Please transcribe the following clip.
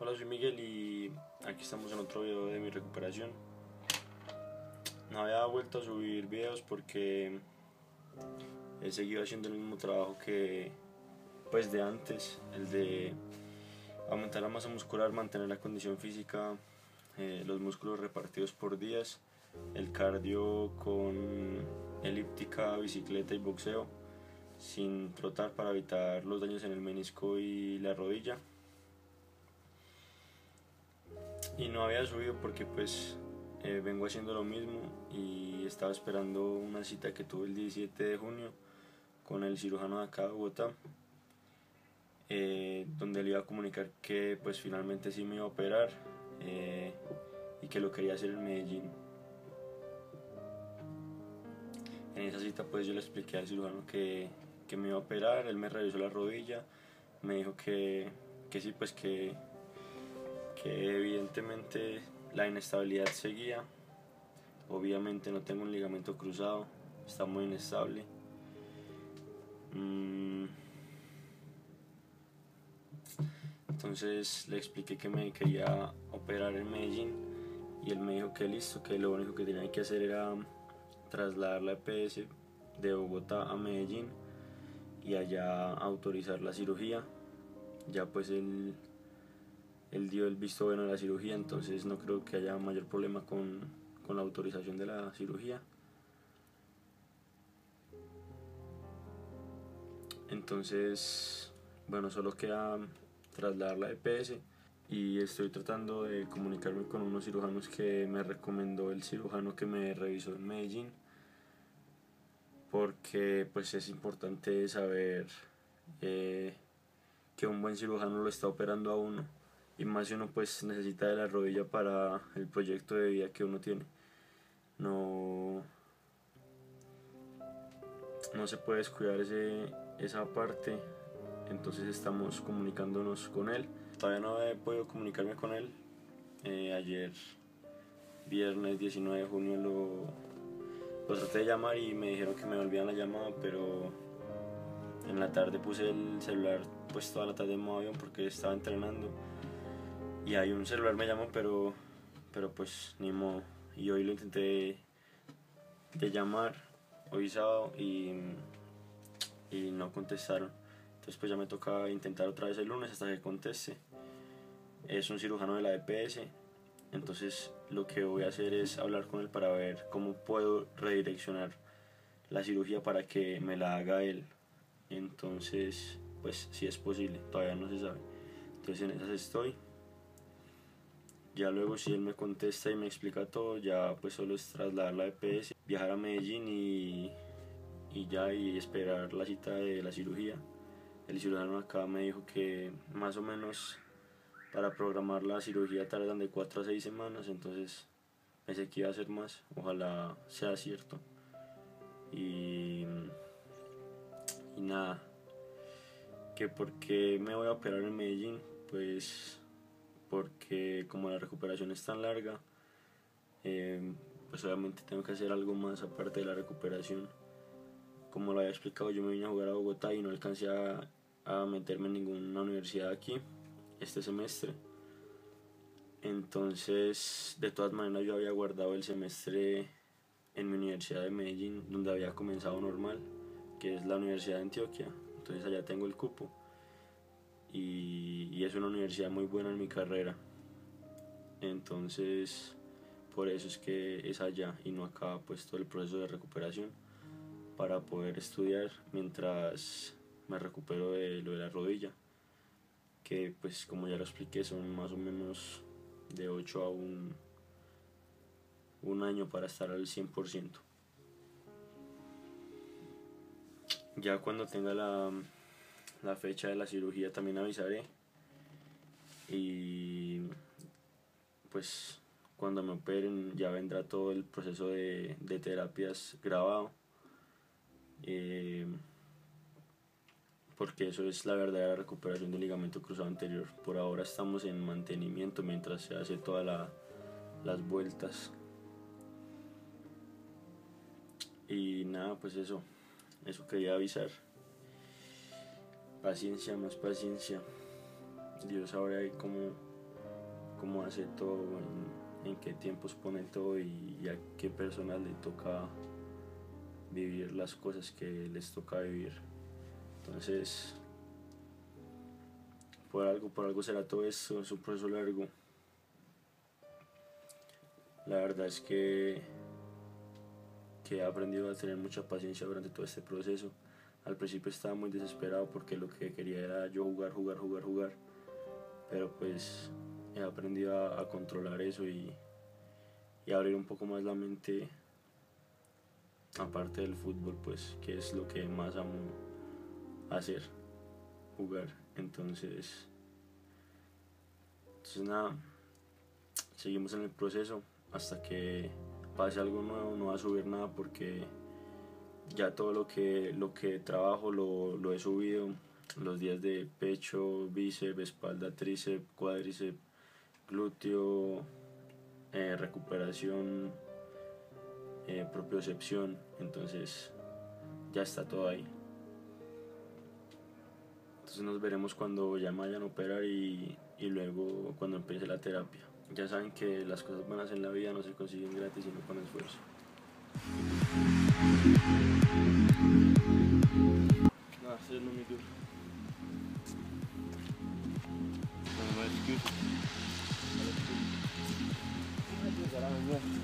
Hola, soy Miguel y aquí estamos en otro video de mi recuperación. No había vuelto a subir videos porque he seguido haciendo el mismo trabajo que pues de antes, el de aumentar la masa muscular, mantener la condición física, eh, los músculos repartidos por días, el cardio con elíptica, bicicleta y boxeo, sin trotar para evitar los daños en el menisco y la rodilla. Y no había subido porque pues eh, vengo haciendo lo mismo y estaba esperando una cita que tuve el 17 de junio con el cirujano de acá de Bogotá eh, donde le iba a comunicar que pues finalmente sí me iba a operar eh, y que lo quería hacer en Medellín. En esa cita pues yo le expliqué al cirujano que, que me iba a operar, él me revisó la rodilla, me dijo que, que sí pues que, evidentemente la inestabilidad seguía, obviamente no tengo un ligamento cruzado, está muy inestable. Mm, entonces le expliqué que me quería operar en Medellín y él me dijo que listo, que lo único que tenía que hacer era trasladar la EPS de Bogotá a Medellín y allá autorizar la cirugía. Ya pues él, él dio el visto bueno de la cirugía, entonces no creo que haya mayor problema con, con la autorización de la cirugía. Entonces, bueno, solo queda trasladar la EPS y estoy tratando de comunicarme con unos cirujanos que me recomendó el cirujano que me revisó en Medellín porque pues es importante saber eh, que un buen cirujano lo está operando a uno y más si uno pues necesita de la rodilla para el proyecto de vida que uno tiene no no se puede descuidar ese, esa parte entonces estamos comunicándonos con él. Todavía no he podido comunicarme con él. Eh, ayer, viernes 19 de junio, lo, traté de llamar y me dijeron que me volvían la llamada, pero en la tarde puse el celular pues toda la tarde en modo avión porque estaba entrenando. Y ahí un celular me llamó, pero, pero pues ni modo. Y hoy lo intenté de llamar, hoy sábado, y, y no contestaron. Entonces pues ya me toca intentar otra vez el lunes hasta que conteste. Es un cirujano de la EPS, entonces lo que voy a hacer es hablar con él para ver cómo puedo redireccionar la cirugía para que me la haga él. Entonces, pues si es posible, todavía no se sabe. Entonces en esas estoy. Ya luego si él me contesta y me explica todo, ya pues solo es trasladar la EPS, viajar a Medellín y, y ya y esperar la cita de la cirugía el cirujano acá me dijo que más o menos para programar la cirugía tardan de 4 a 6 semanas, entonces pensé que iba a ser más, ojalá sea cierto. Y, y nada, que porque me voy a operar en Medellín, pues porque como la recuperación es tan larga, eh, pues obviamente tengo que hacer algo más aparte de la recuperación como lo había explicado, yo me vine a jugar a Bogotá y no alcancé a, meterme en ninguna universidad aquí este semestre. Entonces, de todas maneras, yo había guardado el semestre en mi universidad de Medellín, donde había comenzado normal, que es la Universidad de Antioquia. Entonces, allá tengo el cupo. Y, es una universidad muy buena en mi carrera. Entonces, por eso es que es allá y no acá, pues todo el proceso de recuperación para poder estudiar mientras me recupero de lo de la rodilla, que pues como ya lo expliqué son más o menos de 8 a un, un año para estar al 100%. Ya cuando tenga la, la fecha de la cirugía también avisaré y pues cuando me operen ya vendrá todo el proceso de, de terapias grabado eh, porque eso es la verdadera recuperación del ligamento cruzado anterior. Por ahora estamos en mantenimiento mientras se hace todas las vueltas. Y nada, pues eso, eso quería avisar. Paciencia, más paciencia. Dios sabrá cómo, cómo hace todo, en, qué tiempos pone todo y, a qué personas le toca vivir las cosas que les toca vivir. Entonces, por algo, por algo será todo esto, es un proceso largo. La verdad es que, que he aprendido a tener mucha paciencia durante todo este proceso. Al principio estaba muy desesperado porque lo que quería era yo jugar, jugar, jugar, jugar. Pero pues he aprendido a, controlar eso y, y, abrir un poco más la mente aparte del fútbol, pues que es lo que más amo hacer, jugar. Entonces, entonces nada, seguimos en el proceso hasta que pase algo nuevo, no va a subir nada porque ya todo lo que, lo que trabajo lo, lo he subido, los días de pecho, bíceps, espalda, tríceps, cuádriceps, glúteo, eh, recuperación, eh, propiocepción, entonces ya está todo ahí. Entonces nos veremos cuando ya me vayan a operar y, y luego cuando empiece la terapia. Ya saben que las cosas buenas en la vida no se consiguen gratis sino con esfuerzo. No, no me sky,